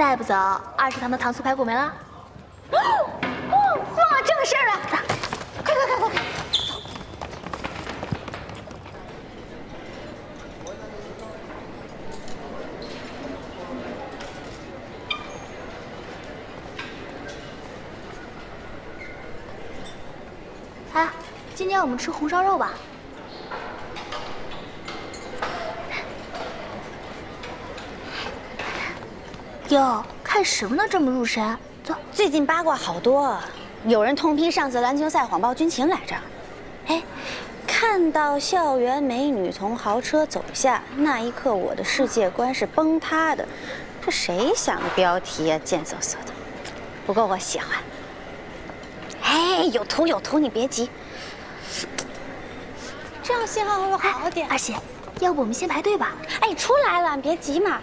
再不走，二食堂的糖醋排骨没了。哦，忘了这个事儿了，快快快快快！哎，今天我们吃红烧肉吧。哟，看什么呢？这么入神。走，最近八卦好多，有人痛批上次篮球赛谎报军情来着。哎，看到校园美女从豪车走下那一刻，我的世界观是崩塌的。这谁想的标题呀？贱嗖嗖的。不过我喜欢。哎，有图有图，你别急。这样信号会不会好点？二姐，要不我们先排队吧？哎，出来了，你别急嘛。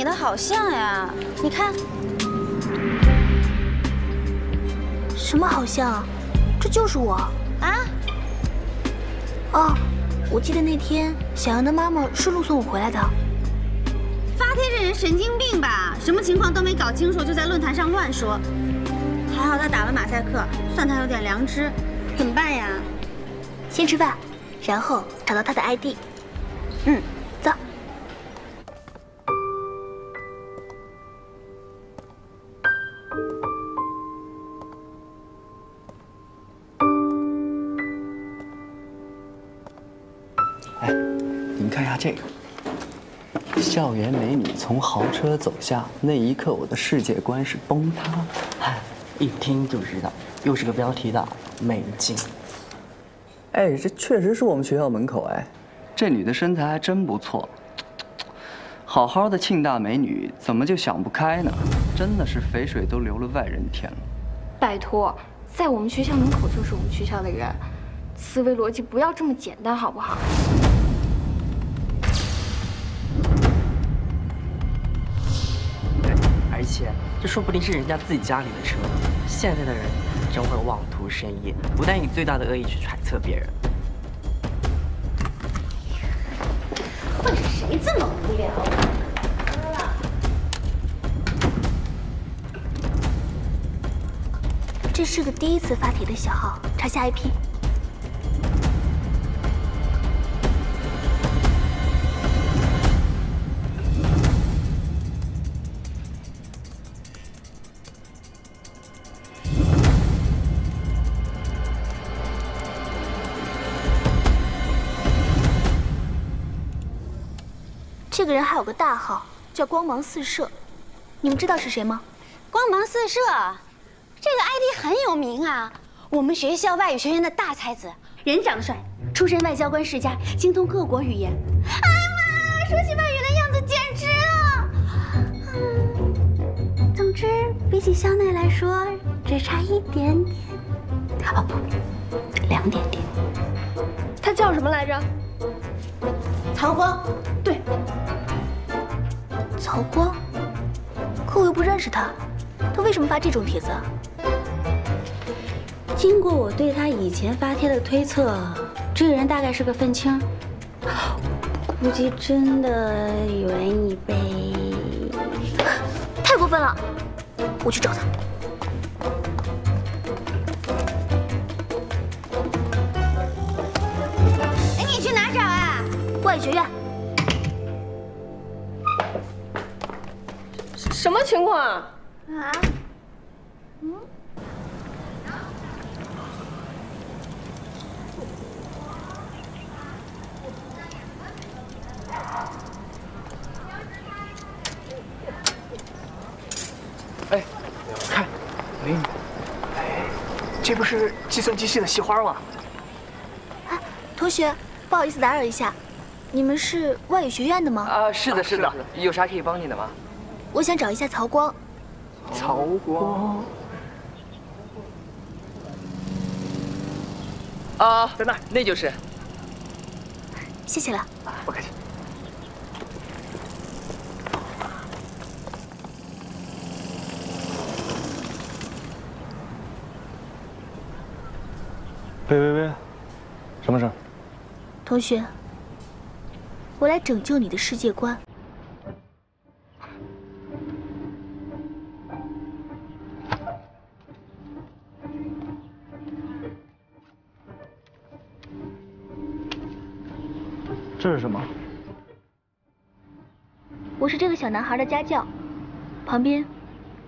你的好像呀，你看。什么好像？这就是我啊！哦，我记得那天小杨的妈妈是路送我回来的。发帖这人神经病吧？什么情况都没搞清楚，就在论坛上乱说。还好他打了马赛克，算他有点良知。怎么办呀？先吃饭，然后找到他的 ID。嗯。哎，你们看一下这个。校园美女从豪车走下那一刻，我的世界观是崩塌。哎，一听就知道，又是个标题党，美境。哎，这确实是我们学校门口哎。这女的身材还真不错，好好的庆大美女，怎么就想不开呢？真的是肥水都流了外人田了。拜托，在我们学校门口就是我们学校的人，思维逻辑不要这么简单好不好？而且这说不定是人家自己家里的车。现在的人真会妄图生意，不带以最大的恶意去揣测别人。混是谁这么无聊？这是个第一次发帖的小号，查下 IP。这个人还有个大号，叫光芒四射，你们知道是谁吗？光芒四射，这个 ID 很有名啊，我们学校外语学院的大才子，人长得帅，出身外交官世家，精通各国语言。哎呀妈，说起外语的样子简直了。嗯，总之比起校内来说，只差一点点。哦不，两点点。他叫什么来着？曹光，对。曹光，可我又不认识他，他为什么发这种帖子？经过我对他以前发帖的推测，这个人大概是个愤青，估计真的有人已被……太过分了，我去找他。外语学院。什么情况啊？啊？嗯？哎，看，美女。哎，这不是计算机系的系花吗？哎，同学，不好意思打扰一下，你们是外语学院的吗？啊，是的，是的。有啥可以帮你的吗？我想找一下曹光。曹光。啊，在那儿，那就是。谢谢了。不客气。喂喂喂，什么事？同学，我来拯救你的世界观。这是什么？我是这个小男孩的家教，旁边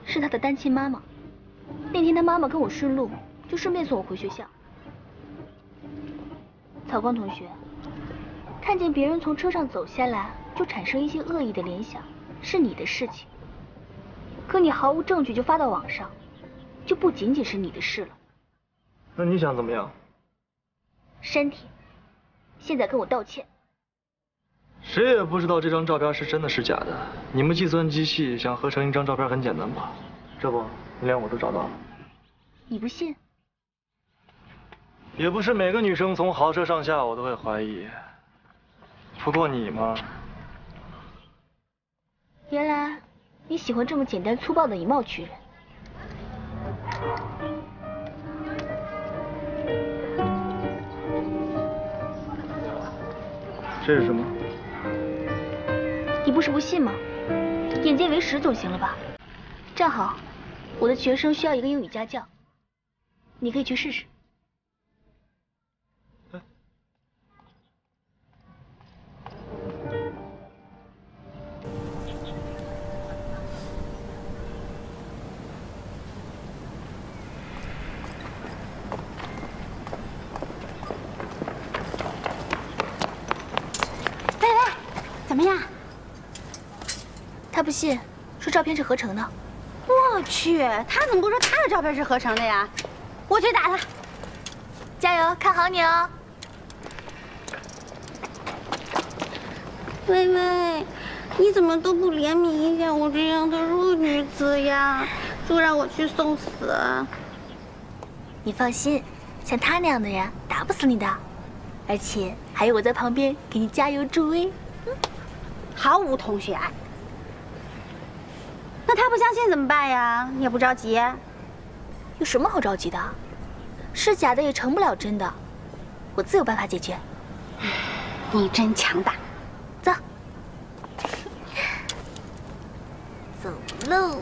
是他的单亲妈妈。那天他妈妈跟我顺路，就顺便送我回学校。曹光同学，看见别人从车上走下来就产生一些恶意的联想，是你的事情。可你毫无证据就发到网上，就不仅仅是你的事了。那你想怎么样？删帖。现在跟我道歉。谁也不知道这张照片是真的是假的。你们计算机系想合成一张照片很简单吧？这不，连我都找到了。你不信？也不是每个女生从豪车上下我都会怀疑。不过你嘛，原来你喜欢这么简单粗暴的以貌取人。这是什么？你不是不信吗？眼见为实总行了吧？正好，我的学生需要一个英语家教，你可以去试试。他不信，说照片是合成的。我去，他怎么不说他的照片是合成的呀？我去打他。加油，看好你哦。微微，你怎么都不怜悯一下我这样的弱女子呀？就让我去送死？你放心，像他那样的人打不死你的，而且还有我在旁边给你加油助威。毫无同学爱。那他不相信怎么办呀？你也不着急？有什么好着急的？是假的也成不了真的，我自有办法解决。你真强大。走，走喽。